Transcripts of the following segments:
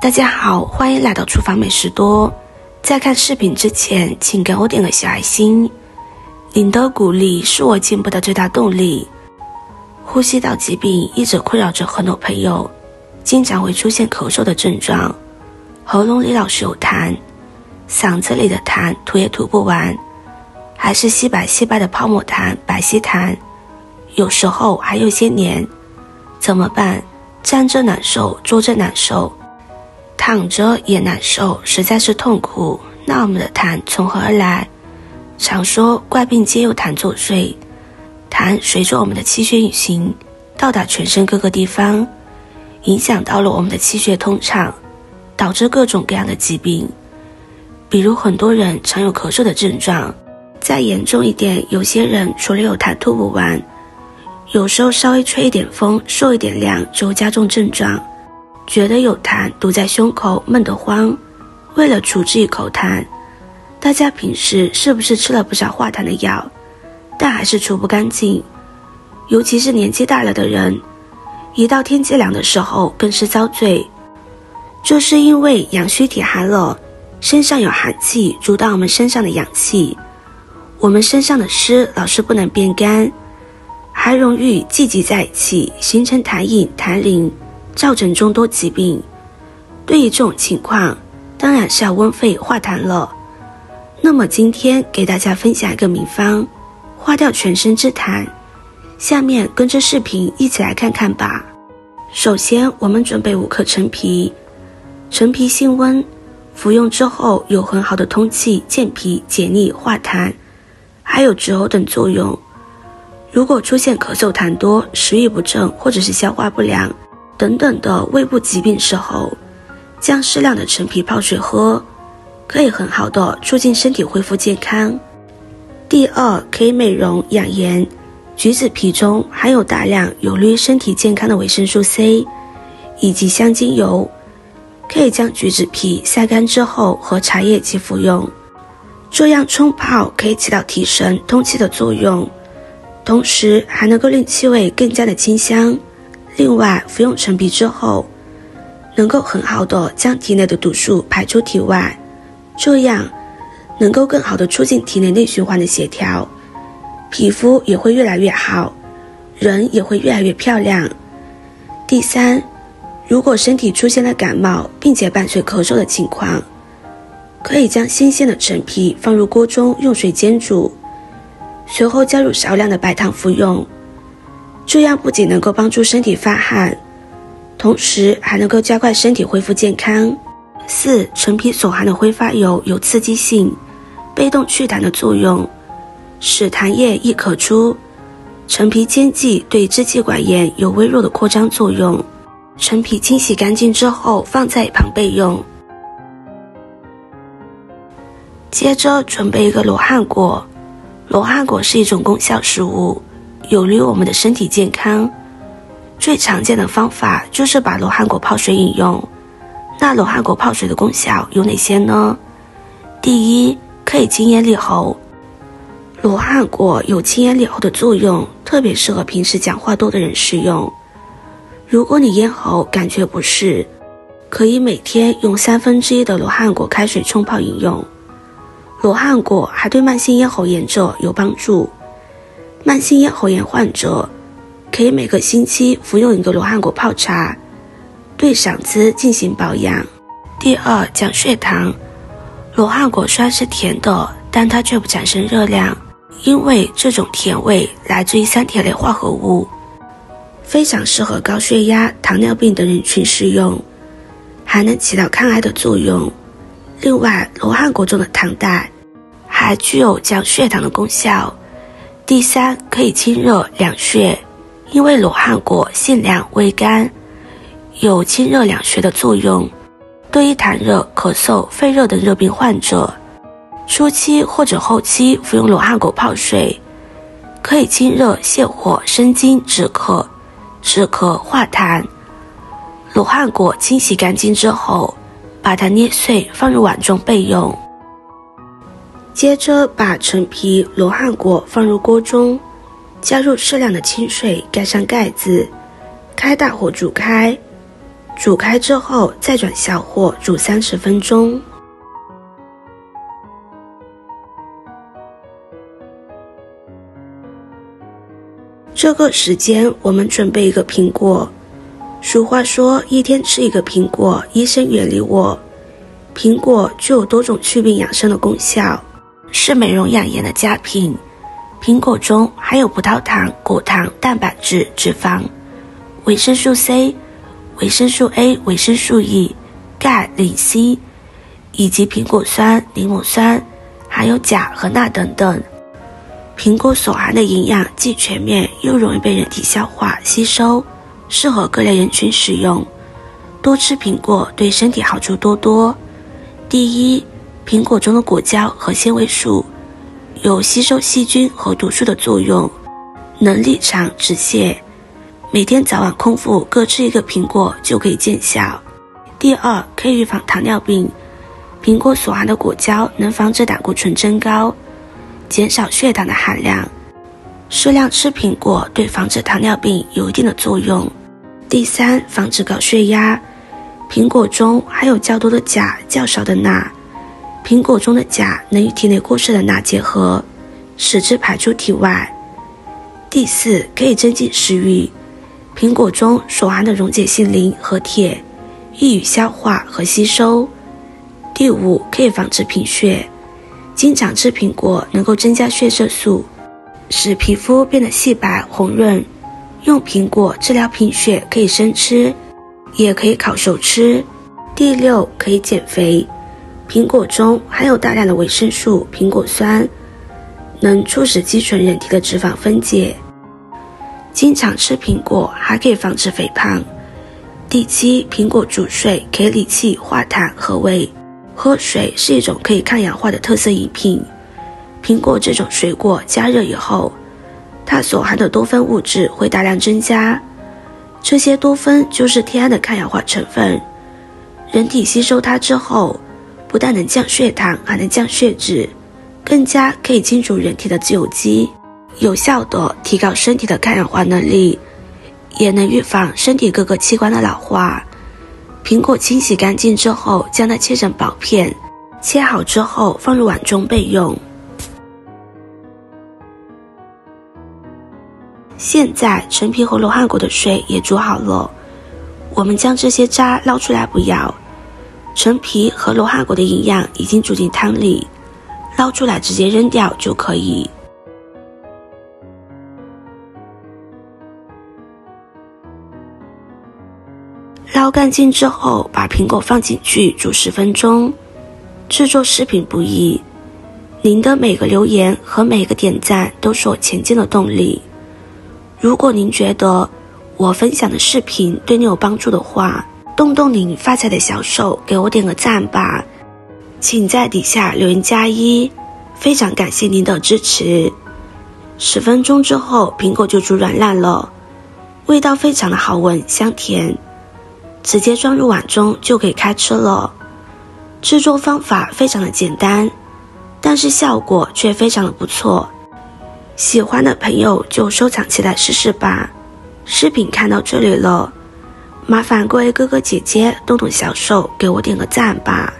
大家好，欢迎来到厨房美食多。在看视频之前，请给我点个小爱心。您的鼓励是我进步的最大动力。呼吸道疾病一直困扰着很多朋友，经常会出现咳嗽的症状，喉咙里老是有痰，嗓子里的痰吐也吐不完，还是稀白稀白的泡沫痰、白稀痰，有时候还有些黏，怎么办？站着难受，坐着难受，躺着也难受，实在是痛苦。那我们的痰从何而来？常说怪病皆由痰作祟，痰随着我们的气血运行，到达全身各个地方，影响到了我们的气血通畅，导致各种各样的疾病。比如很多人常有咳嗽的症状，再严重一点，有些人除了有痰吐不完，有时候稍微吹一点风，受一点凉就加重症状，觉得有痰堵在胸口，闷得慌，为了处置一口痰。大家平时是不是吃了不少化痰的药，但还是除不干净？尤其是年纪大了的人，一到天气凉的时候更是遭罪。这是因为阳虚体寒了，身上有寒气阻挡我们身上的阳气，我们身上的湿老是不能变干，还容易聚集在一起，形成痰饮、痰淋，造成众多疾病。对于这种情况，当然是要温肺化痰了。那么今天给大家分享一个秘方，化掉全身之痰。下面跟着视频一起来看看吧。首先，我们准备五克陈皮，陈皮性温，服用之后有很好的通气、健脾、解腻、化痰，还有止呕等作用。如果出现咳嗽痰多、食欲不振或者是消化不良等等的胃部疾病时候，将适量的陈皮泡水喝。可以很好的促进身体恢复健康。第二，可以美容养颜。橘子皮中含有大量有利于身体健康的维生素 C，以及香精油，可以将橘子皮晒干之后和茶叶一起服用，这样冲泡可以起到提神通气的作用，同时还能够令气味更加的清香。另外，服用陈皮之后，能够很好的将体内的毒素排出体外。这样能够更好的促进体内内循环的协调，皮肤也会越来越好，人也会越来越漂亮。第三，如果身体出现了感冒，并且伴随咳嗽的情况，可以将新鲜的陈皮放入锅中，用水煎煮，随后加入少量的白糖服用。这样不仅能够帮助身体发汗，同时还能够加快身体恢复健康。四、陈皮所含的挥发油有刺激性、被动祛痰的作用，使痰液易咳出。陈皮煎剂对支气管炎有微弱的扩张作用。陈皮清洗干净之后放在一旁备用。接着准备一个罗汉果。罗汉果是一种功效食物，有利于我们的身体健康。最常见的方法就是把罗汉果泡水饮用。那罗汉果泡水的功效有哪些呢？第一，可以清咽利喉。罗汉果有清咽利喉的作用，特别适合平时讲话多的人食用。如果你咽喉感觉不适，可以每天用三分之一的罗汉果开水冲泡饮用。罗汉果还对慢性咽喉炎症有帮助。慢性咽喉炎患者可以每个星期服用一个罗汉果泡茶。对嗓子进行保养。第二，降血糖。罗汉果虽然是甜的，但它却不产生热量，因为这种甜味来自于三铁类化合物，非常适合高血压、糖尿病等人群食用，还能起到抗癌的作用。另外，罗汉果中的糖代还具有降血糖的功效。第三，可以清热凉血，因为罗汉果性凉味甘。有清热凉血的作用，对于痰热、咳嗽、肺热等热病患者，初期或者后期服用罗汉果泡水，可以清热泻火、生津、止咳、止咳化痰。罗汉果清洗干净之后，把它捏碎放入碗中备用。接着把陈皮、罗汉果放入锅中，加入适量的清水，盖上盖子，开大火煮开。煮开之后再转小火煮三十分钟。这个时间我们准备一个苹果。俗话说：“一天吃一个苹果，医生远离我。”苹果具有多种祛病养生的功效，是美容养颜的佳品。苹果中含有葡萄糖、果糖、蛋白质、脂肪、维生素 C、维生素 A、维生素 E、钙、磷、硒，以及苹果酸、柠檬酸，还有钾和钠等等。苹果所含的营养既全面又容易被人体消化吸收，适合各类人群使用。多吃苹果对身体好处多多。第一，苹果中的果胶和纤维素。有吸收细菌和毒素的作用，能力强止泻。每天早晚空腹各吃一个苹果就可以见效。第二，可以预防糖尿病。苹果所含的果胶能防止胆固醇增高，减少血糖的含量。适量吃苹果对防止糖尿病有一定的作用。第三，防止高血压。苹果中含有较多的钾，较少的钠。苹果中的钾能与体内过剩的钠结合，使之排出体外。第四，可以增进食欲。苹果中所含的溶解性磷和铁，易于消化和吸收。第五，可以防止贫血。经常吃苹果能够增加血色素，使皮肤变得细白红润。用苹果治疗贫血可以生吃，也可以烤熟吃。第六，可以减肥。苹果中含有大量的维生素苹果酸，能促使肌醇人体的脂肪分解。经常吃苹果还可以防止肥胖。第七，苹果煮水可以理气化痰和胃。喝水是一种可以抗氧化的特色饮品。苹果这种水果加热以后，它所含的多酚物质会大量增加，这些多酚就是天然的抗氧化成分。人体吸收它之后。不但能降血糖，还能降血脂，更加可以清除人体的自由基，有效的提高身体的抗氧化能力，也能预防身体各个器官的老化。苹果清洗干净之后，将它切成薄片，切好之后放入碗中备用。现在陈皮和罗汉果的水也煮好了，我们将这些渣捞出来不要。陈皮和罗汉果的营养已经煮进汤里，捞出来直接扔掉就可以。捞干净之后，把苹果放进去煮十分钟。制作视频不易，您的每个留言和每个点赞都是我前进的动力。如果您觉得我分享的视频对你有帮助的话，动动您发财的小手，给我点个赞吧！请在底下留言加一，非常感谢您的支持。十分钟之后，苹果就煮软烂了，味道非常的好闻香甜，直接装入碗中就可以开吃了。制作方法非常的简单，但是效果却非常的不错。喜欢的朋友就收藏起来试试吧。视频看到这里了。麻烦各位哥哥姐姐动动小手，给我点个赞吧！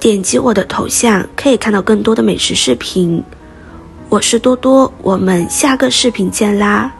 点击我的头像，可以看到更多的美食视频。我是多多，我们下个视频见啦！